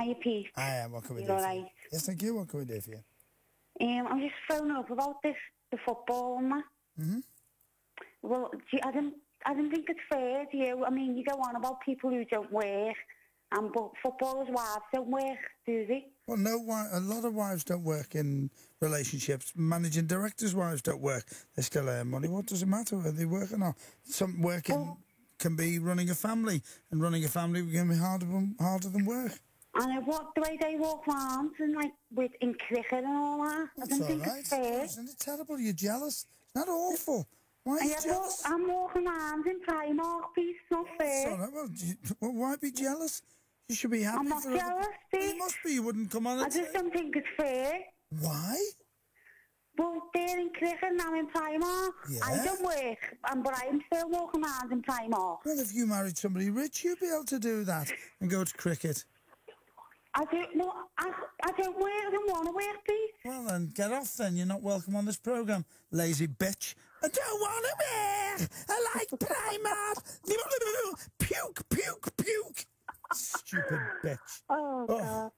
Hiya, Pete. I am. What can we You do? for you? Yes, thank you. What can we do for you? Um, I'm just phoning up about this, the football that. Mhm. Well, you, I don't I didn't think it's fair to you. I mean, you go on about people who don't work, and but footballers' wives don't work, do they? Well, no, a lot of wives don't work in relationships. Managing directors' wives don't work. They still earn money. What does it matter whether they work or not? Some working Well- can be running a family, and running a family can be harder than, harder than work. And I what the way they walk around and like with in cricket and all that. I That's don't think right. it's fair. Isn't it terrible? You're jealous. It's not awful. Why are you yet, jealous? I'm walking around in Primark. It's not fair. right. Well, you, well, why be jealous? You should be happy I'm not for other jealous. Steve. You must be. You wouldn't come on I just don't think it's fair. Why? Well, they're in cricket and I'm in Primark. Yeah. I don't work, um, but I'm still walking around in Primark. Well, if you married somebody rich, you'd be able to do that and go to cricket. I don't know. I, I don't work. I don't want to work, Pete. Well, then get off. Then you're not welcome on this program, lazy bitch. I don't want to wear. I like Primark. puke, puke, puke. Stupid bitch. Oh, oh.